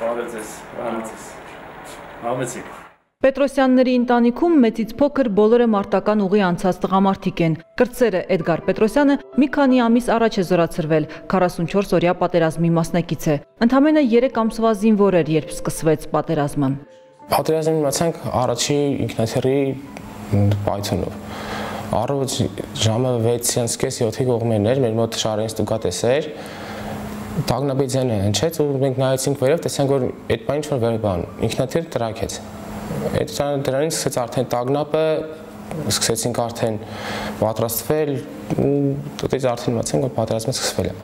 Բարև ձեզ, բարև ձեզ։ Համեցեք։ Պետրոսյանների ընտանիքում մեծից փոքր բոլորը մարտական ուղի անցած տղամարդիկ են։ Կրծերը Էդգար Պետրոսյանը մի քանի ամիս առաջ է զորացրվել, 44 օրյա պատերազմի մասնակից է։ Ընդամենը 3 ամսվա զինվոր էր, երբ սկսվեց պատերազմը։ Պատերազմին մացանք առաջի ինքնաթիռի պայթյունով։ Առավոտ ժամը 6-ից 7-ի կողմերն էր, մեր մոտ շարեն ստուգատես էր, Տագնապիցյանը հնչեց ու մենք նայեցինք վերև, տեսանք որ այդ բան ինչ-որ վեր բան, ինքնաթիռ տրակեց։ Այդ դրանից սկսեց արդեն տագնապը, սկսեցինք արդեն պատրաստվել ու դուտից արդեն մտածենք որ պատերազմը սկսվել է։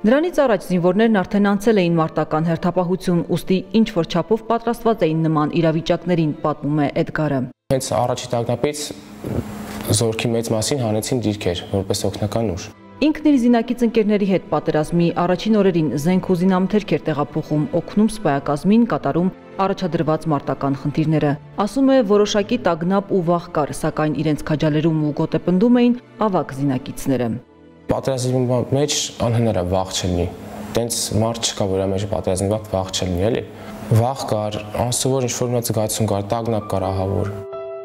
Նրանից առաջ զինվորներն արդեն անցել էին մարտական հերթապահություն, ուստի ինչ որ չափով պատրաստված էին նման իրավիճակներին, պատմում է Էդգարը։ Հենց առաջի տագնապից զորքի մեծ մասին հանեցին դիրքեր որպես օգնական ուժ։ Ինքն իր զինակից ընկերների հետ պատերազմի առաջին օրերին զենք ու զինամթերք էր տեղափոխում, օգնում սպայակազմին կատարում առաջադրված մարտական խնդիրները։ Ասում է, որոշակի տագնապ ու վախ կար, սակայն իրենց քաջալերում ու գոտեպնդում էին ավակ զինակիցները։ Պատերազմի մեջ անհնար է վախ չլինի։ Տենց մարդ չկա, որ ամեն պատերազմի վաղ վախ չլինի, էլի։ Վախ կար, անսովոր ինչ-որ մի զգացում կար, տագնապ կար ահավոր։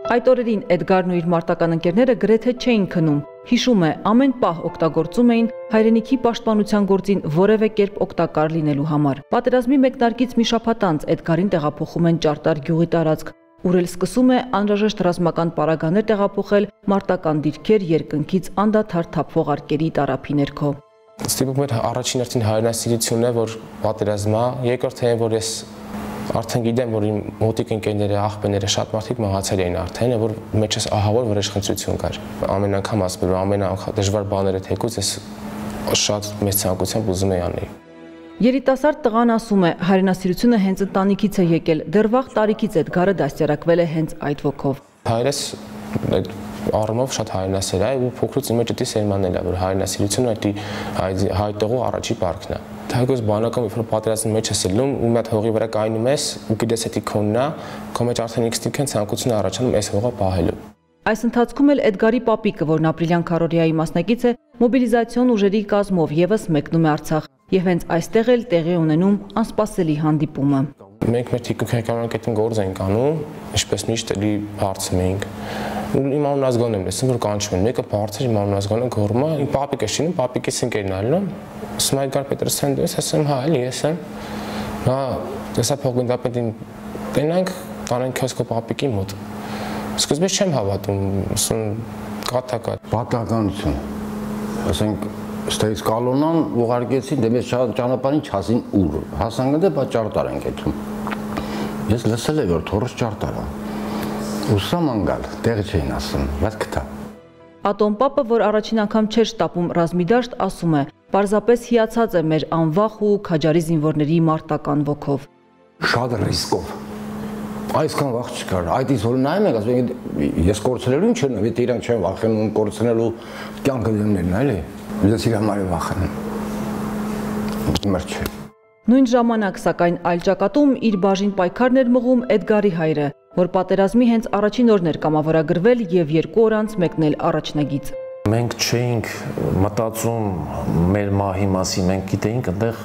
Այդ օրերին Էդգարն ու իր մարտական ընկերները գրեթե չէին քնում։ Հիշում է, ամեն պահ օգտագործում էին հայրենիքի պաշտպանության գործին որևէ կերպ օգտակար լինելու համար։ Պատերազմի մեկնարկից մի շաբաթ անց Էդգարին տեղափոխում են Ճարտար գյուղի տարածք, ուր էլ սկսում է անհրաժեշտ ռազմական պարագաներ տեղափոխել մարտական դիրքեր երկնքից անդադար թափվող արկերի տարափի ներքո։ Ստիպում էր առաջին հերթին հայրենասիրությունն է, որ պատերազմա, երկրորդ թե որ ես արդեն գիտեմ, որ իմ մոտիկ ընկերները, աղբերները շատ մարդիկ մահացել էին արդեն, որ մեջս ահավոր վրեժխնդրություն կար։ Ամեն անգամ ասում եմ, ամեն դժվար բաները թեկուզ ես շատ մեծ ցանկությամբ ուզում եի անել։ Երիտասարդ տղան ասում է, հայրենասիրությունը հենց ընտանիքից է եկել։ Դեռ վաղ տարիքից Էդգարը դաստիարակվել է հենց այդ ոգով։ Հայրս այդ առումով շատ հայրենասեր է ու փոքրուց իմ մեջ դի սերմանել է, որ հայրենասիրությունը այդ հայտողու առաջի պարկն է թագոս բանակում երբ որ պատերազմի մեջ ես լում ու մի հատ հողի վրա կայնում ես ու գիտես էդի քոնն է, քո մեջ արդեն ինքնիք են ցանկություն առաջանում այս հողը պահելու։ Այս ընթացքում էլ Էդգարի Պապիկը, որն ապրիլյան քարորիայի մասնակից է, մոբիլիզացիոն ուժերի կազմով եւս մեկնում է Արցախ, եւ հենց այստեղ էլ տեղի ունենում անսպասելի հանդիպումը։ Մենք մեր թիկունքայնական գործ ենք անում, ինչպես միշտ էլի հարցում ենք ու իմ անունազգան եմ լսում որ կանչում են մեկը բարձր իմ անունազգանը գորմա իմ պապիկը շինում պապիկիս ընկերն ալնում Սմայգար Պետրոսյան դες ասեմ հա էլի ես եմ հա դեսա փոխգնդապետին տենանք տանենք քեզ քո պապիկի մոտ սկզբից չեմ հավատում ասում կատակա պատականություն ասենք ստեյս կալոնան ուղարկեցին դե մեզ ճանապարհին չասին ուր հասան գտե բա ճարտար են գեցում ես լսել եմ որ թորս ճարտար է ուսամ անգալ տեղ չէին ասում բայց կտա Ատոմ Պապը, որ առաջին անգամ չէր շտապում ռազմիդաշտ, ասում է. «Պարզապես հիացած է մեր անվախ ու քաջարի զինվորների մարտական ոգով»։ Շատ ռիսկով։ Այսքան վախ չկար։ Այդ իսկ որ նայում եք, ասում եք ես կորցնելու ինչ չեմ, եթե իրանք չեն վախենում կորցնելու կյանքը դեմներն, էլի։ Ես իր համար եմ վախենում։ Մերջ չէ։ Նույն ժամանակ, սակայն այլ ճակատում իր բաժին պայքարն էր մղում Էդգարի հայրը, որ պատերազմի հենց առաջին օրն էր կամավորագրվել եւ երկու օր անց մեկնել առաջնագից։ Մենք չէինք մտածում մեր մահի մասին, մենք գիտեինք այնտեղ,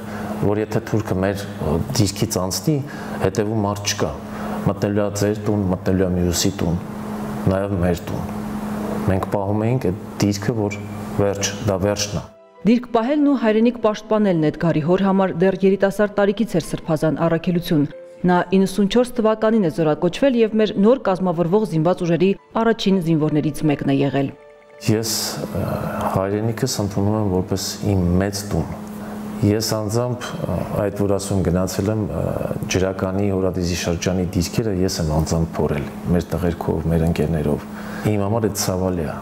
որ եթե թուրքը մեր դիսկից անցնի, հետևում մարդ չկա։ Մտնելու է ձեր տուն, մտնելու է մյուսի տուն, նաեւ մեր տուն։ Մենք պահում էինք այդ դիսկը, որ վերջ, դա վերջն է։ Դիրք պահելն ու հայրենիք պաշտպանելն Էդգարի հոր համար դեռ երիտասարդ տարիքից էր սրբազան առաքելություն։ Նա 94 թվականին է զորակոչվել եւ մեր նոր կազմավորվող զինված ուժերի առաջին զինվորներից մեկն է եղել։ Ես հայրենիքս ընդունում եմ որպես իմ մեծ տուն։ Ես անձամբ այդ որ ասում գնացել եմ ջրականի հորադիզի շրջանի դիսկերը ես եմ անձամբ փորել մեր տղերքով, մեր ընկերներով։ Իմ համար այդ ցավալի է։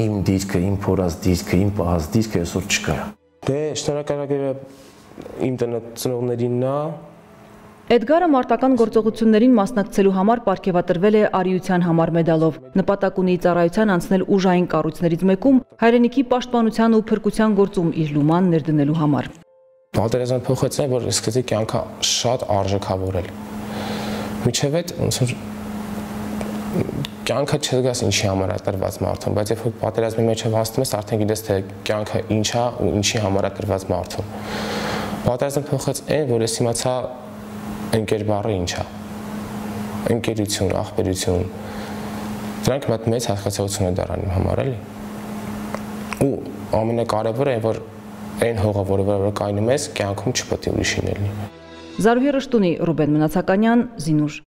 Իմ դիսկը, իմ փորած դիսկը, իմ պահած դիսկը այսօր չկա։ Դե շնորհակալակերը իմ տնօրիններին նա Էդգարը մարտական գործողություններին մասնակցելու համար ապարգևատրվել է արիության համար մեդալով։ Նպատակ ունի ծառայության անցնել ուժային կառույցներից մեկում հայրենիքի պաշտպանության ու փրկության գործում իր լուման ներդնելու համար։ Պատերազմը փոխեց այն, որ սկսեցի կյանքը շատ արժեքավորել։ Միջև այդ ոնց որ կյանքը չզգաս ինչի համար է տրված մարդուն, բայց երբ որ պատերազմի մեջ հավաստում ես, արդեն գիտես թե կյանքը ինչ է ու ինչի համար է տրված մարդուն Պատերազմը փոխեց այն, որ ես իմացա ընկեր բառը ինչ է։ Ընկերություն, աղբերություն։ Դրանք մատ մեծ հասկացություն է իմ համար էլի։ Ու ամենակարևորը այն որ այն հողը, որը որ կայնում ես, կյանքում չպետք է ուրիշին լինի։ Զարուհի Ռշտունի, Ռուբեն Մնացականյան, Զինուշ